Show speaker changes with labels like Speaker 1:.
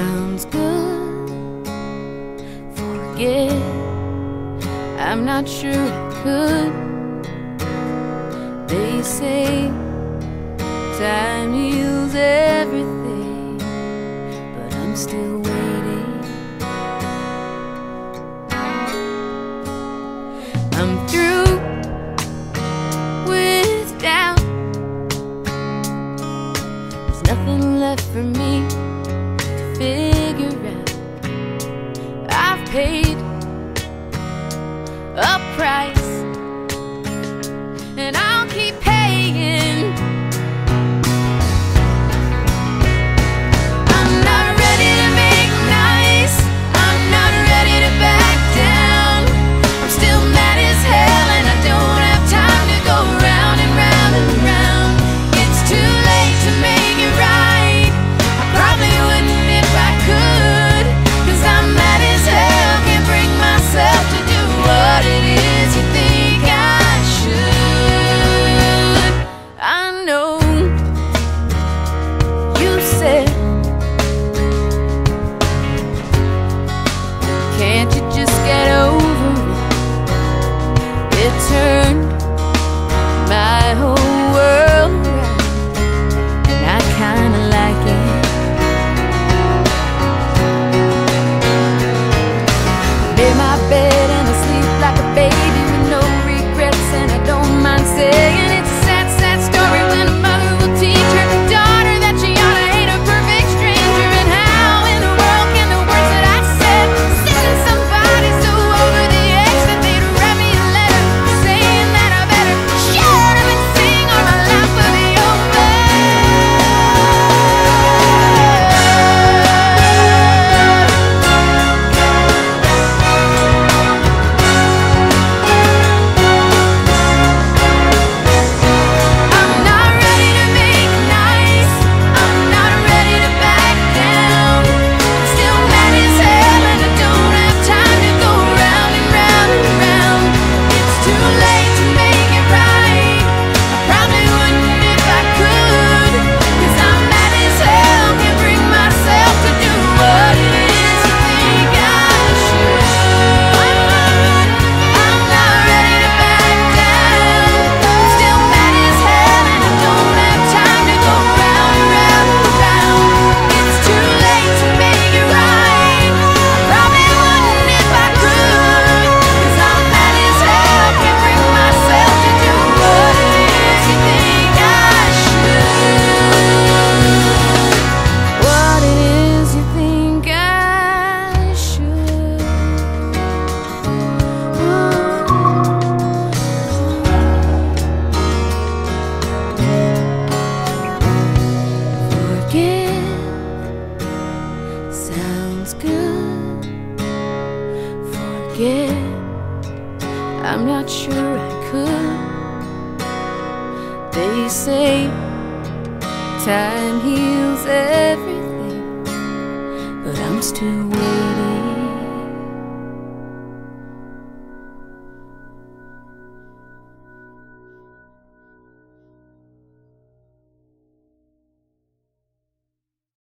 Speaker 1: sounds good. Forget, I'm not sure I could. They say time heals everything, but I'm still waiting. Hey. lejos. forget. I'm not sure I could. They say time heals everything, but I'm still.